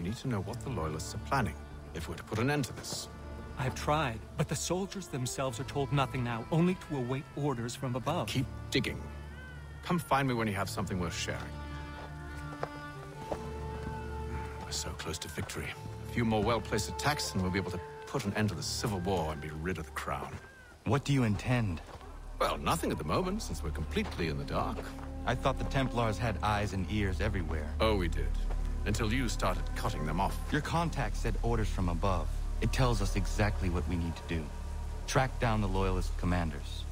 We need to know what the Loyalists are planning, if we're to put an end to this. I have tried, but the soldiers themselves are told nothing now, only to await orders from above. Keep digging. Come find me when you have something worth sharing. We're so close to victory. A few more well-placed attacks and we'll be able to put an end to the Civil War and be rid of the Crown. What do you intend? Well, nothing at the moment, since we're completely in the dark. I thought the Templars had eyes and ears everywhere. Oh, we did. Until you started cutting them off. Your contact said orders from above. It tells us exactly what we need to do. Track down the Loyalist commanders.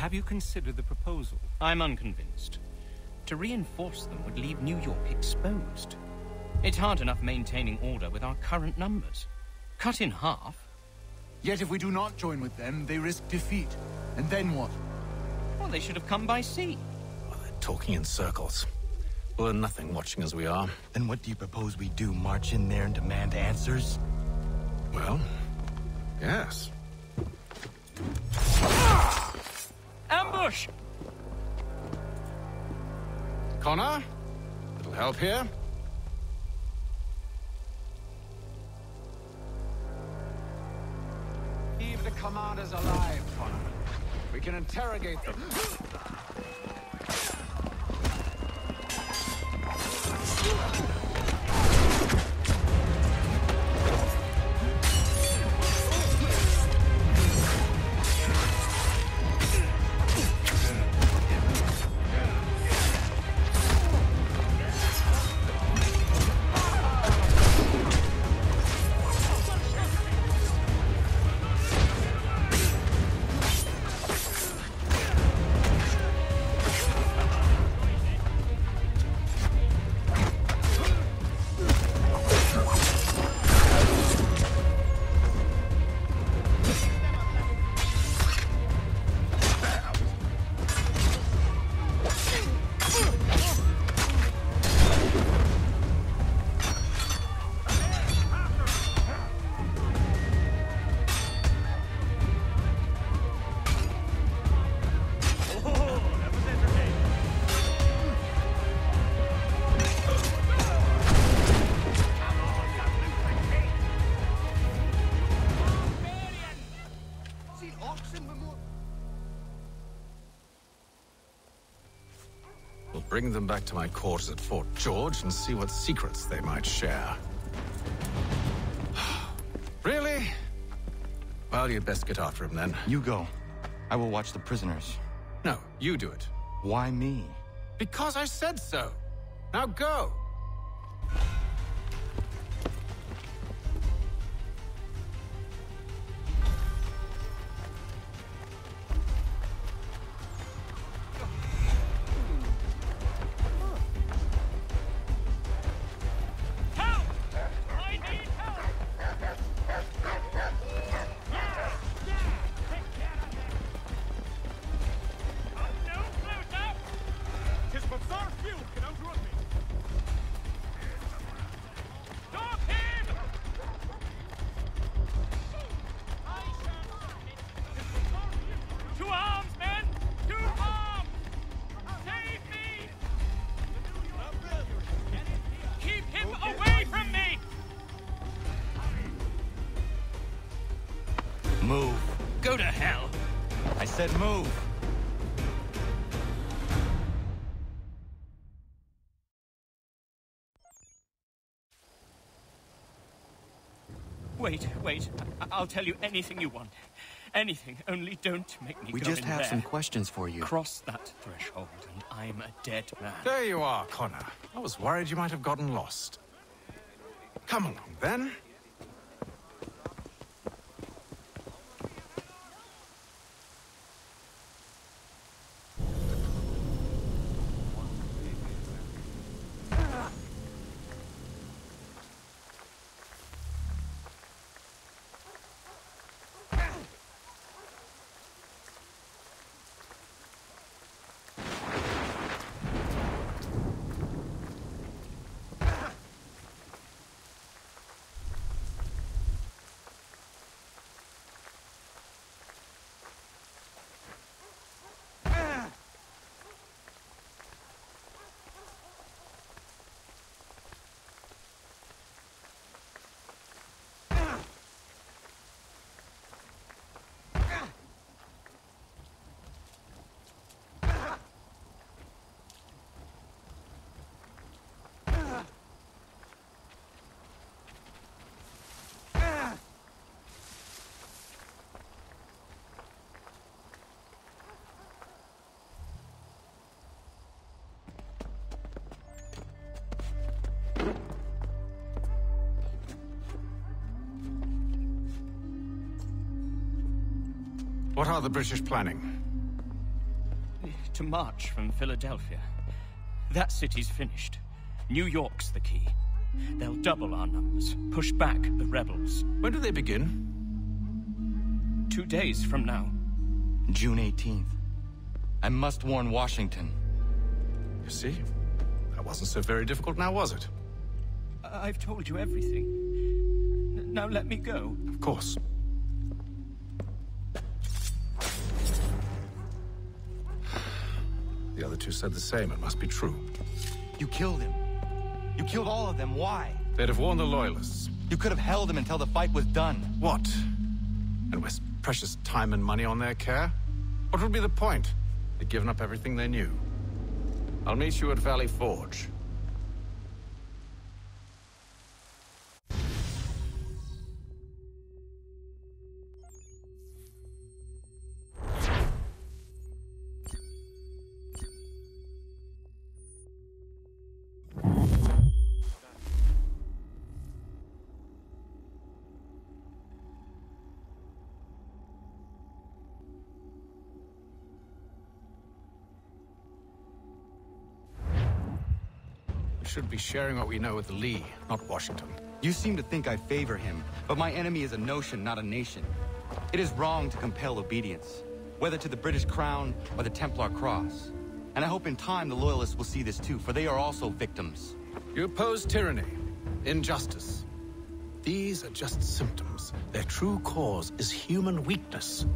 Have you considered the proposal? I'm unconvinced. To reinforce them would leave New York exposed. It's hard enough maintaining order with our current numbers. Cut in half, Yet if we do not join with them, they risk defeat. And then what? well, they should have come by sea. Well, they're talking in circles. We'll learn nothing watching as we are. Then what do you propose we do? March in there and demand answers? Well, yes. Connor? Little help here? Leave the commanders alive, Connor. We can interrogate them. Bring them back to my quarters at Fort George and see what secrets they might share. really? Well, you'd best get after him then. You go. I will watch the prisoners. No, you do it. Why me? Because I said so. Now go. Said move. Wait, wait. I- I'll tell you anything you want. Anything. Only don't make me We go just in have there. some questions for you. Cross that threshold, and I'm a dead man. There you are, Connor. I was worried you might have gotten lost. Come along, then. What are the British planning? To march from Philadelphia. That city's finished. New York's the key. They'll double our numbers, push back the rebels. When do they begin? Two days from now. June 18th. I must warn Washington. You see? That wasn't so very difficult now, was it? I- I've told you everything. N- now let me go. Of course. The other two said the same. It must be true. You killed him. You killed all of them. Why? They'd have warned the Loyalists. You could have held him until the fight was done. What? And waste precious time and money on their care? What would be the point? They'd given up everything they knew. I'll meet you at Valley Forge. Should be sharing what we know with Lee, not Washington. You seem to think I favor him, but my enemy is a notion, not a nation. It is wrong to compel obedience, whether to the British crown or the Templar cross. And I hope in time the Loyalists will see this too, for they are also victims. You oppose tyranny, injustice. These are just symptoms. Their true cause is human weakness.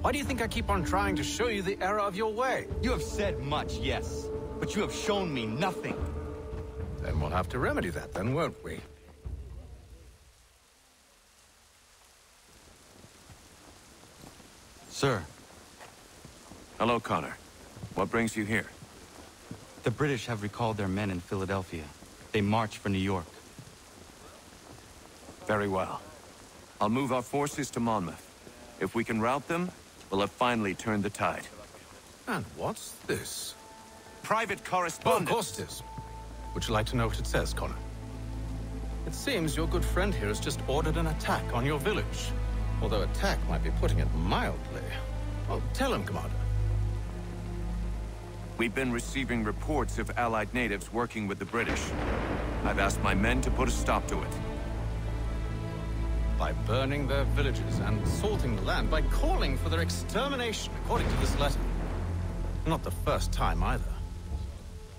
Why do you think I keep on trying to show you the error of your way? You have said much, yes, but you have shown me nothing. Then we'll have to remedy that then, won't we? Sir, Hello, Connor. What brings you here? the British have recalled their men in Philadelphia. They march for New York. Very well. I'll move our forces to Monmouth. If we can rout them, we'll have finally turned the tide. And what's this? Private Oh, of correspondence! course it is. Would you like to know what it says, Connor? It seems your good friend here has just ordered an attack on your village. Although attack might be putting it mildly. Oh, tell him, Commander. We've been receiving reports of Allied natives working with the British. I've asked my men to put a stop to it. By burning their villages and salting the land, by calling for their extermination, according to this letter. Not the first time either.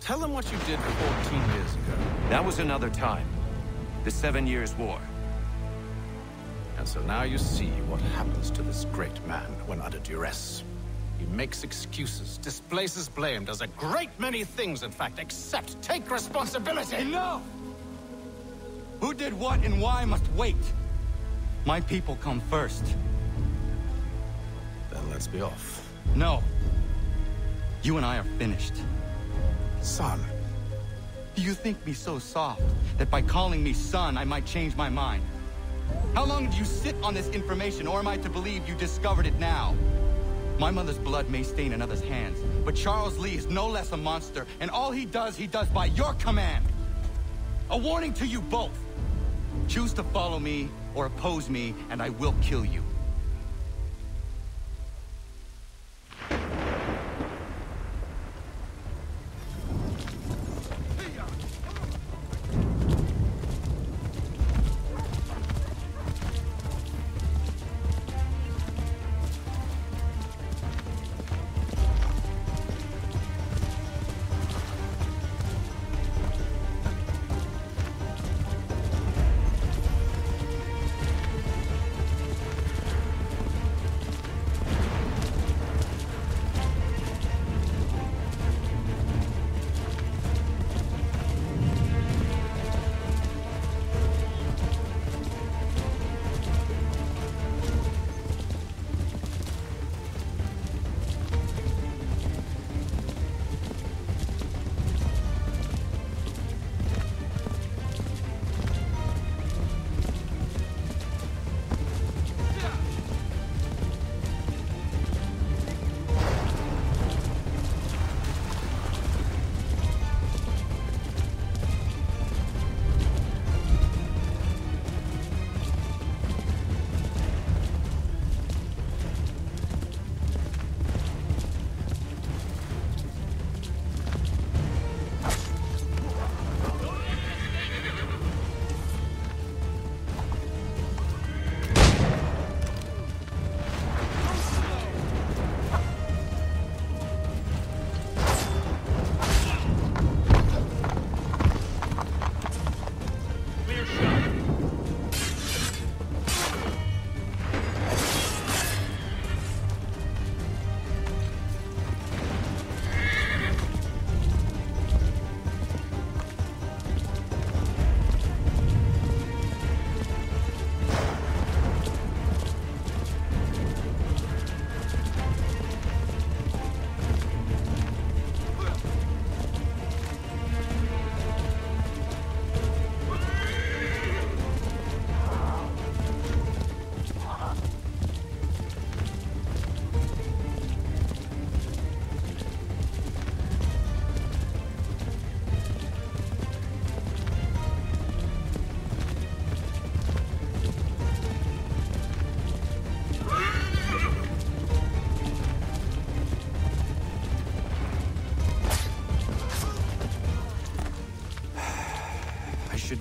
Tell them what you did 14 years ago. That was another time. The Seven Years' War. And so now you see what happens to this great man when under duress. He makes excuses, displaces blame, does a great many things, in fact, except take responsibility. Enough! Who did what and why must wait. My people come first. Then let's be off. No. You and I are finished. Son. Do you think me so soft that by calling me son, I might change my mind? How long do you sit on this information, or am I to believe you discovered it now? My mother's blood may stain another's hands, but Charles Lee is no less a monster, and all he does, he does by your command. A warning to you both. Choose to follow me or oppose me, and I will kill you.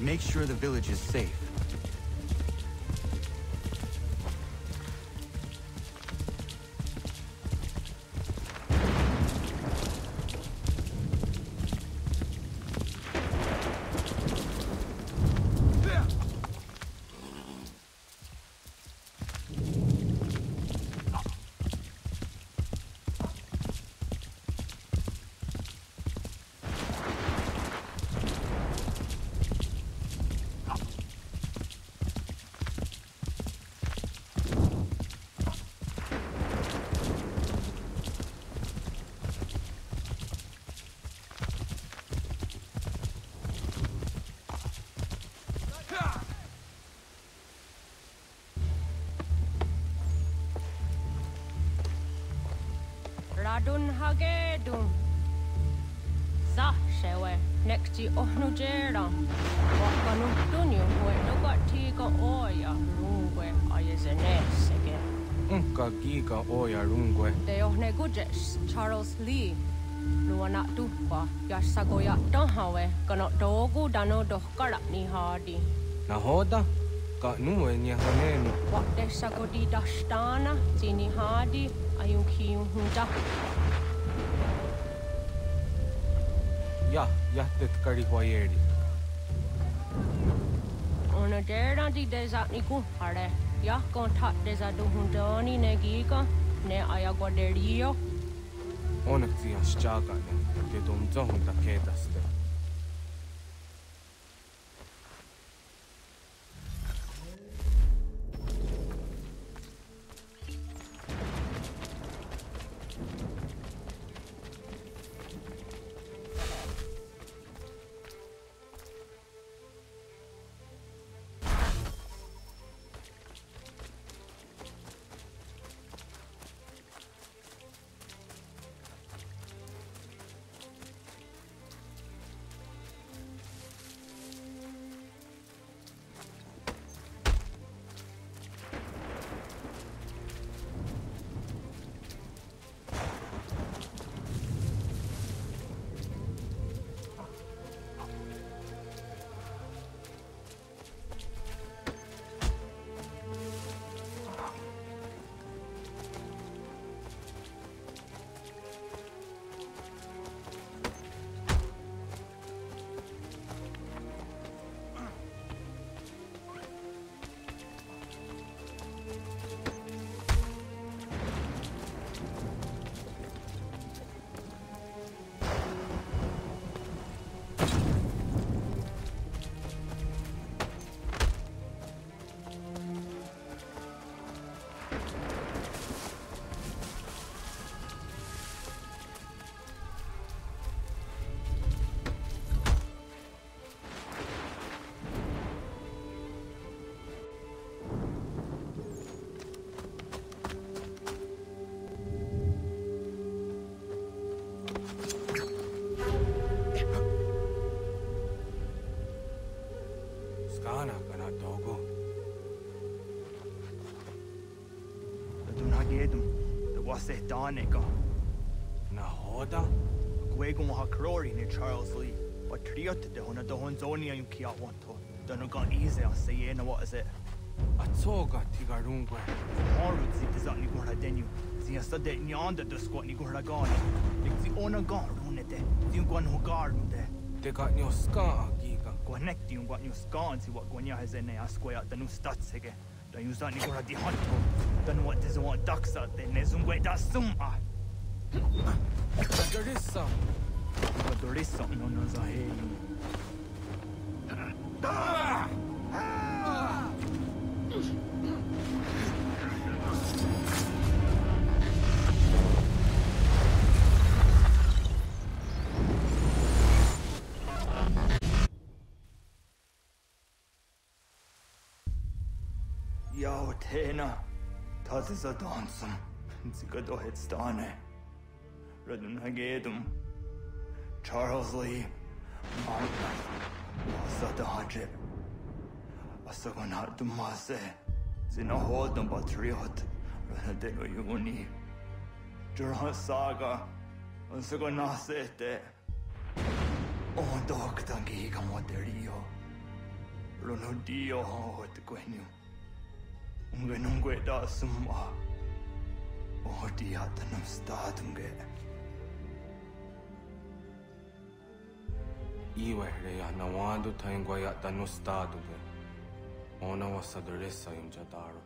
Make sure the village is safe. Radun hagedun. Sa shewe nekti ohnu jera. Wakanu tunyu hue nugati ka oya rungwe ayezenesege. Unka giga oya rungwe. Te ohne gujes Charles Lee. Luana tuhpa ja sagoya tahawe kano dogu dano dohkara ni hadi. Nahoda? ka nuen ja hanen. Vattessa koti dastana, sini haadi, ajun kiun hunta. Ja, jättet kari huajeri. On teidän tidesä niinku hare. Ja, kun tattesä tuhuntaani ne kiika, ne ajakoderio. Onneksi jastaakainen, te tuntuu hunta ketasta. Hunda kedaste. se dane go. Na hoda? Gwego ha crori ni Charles Lee. But triot de hona do hon zoni yung kia wanto. Dano gan easy on say yena eh, what is it? Atsoga tigarungwe. Haru zi tizat ni gura denyu. Zi asta de nyanda de squat ni gura gani. Ik zi ona gan rune de. Zi gwan ho garu de. Got nyo ska agiga. Gwanek di yung gwan yung skan si wat gwanya has ene askwaya danu stats eh, eh? Hege. Dan yung zat ni gura di hanto. Danu wat dizo wan daksa de ne zungwe Atena, тази zadan som zigatohetsdane. Redden hagedum, Charles Lee, Martin, Zadahajib, Asagonat Dumase, Zinahodum Patriot, Renadeno Yuni, Juran Saga, Asagonasete, Ondok Tangiga Moderio, Runodio Hot Gwenium. உங்கனுங்கே தாசும்மா ஓட்டி அத்தனும் ஸ்தாதுங்க ई वहरे या नवादु thawing via तनुस्तादुगे, ओना वसदरे सायुम जतारो।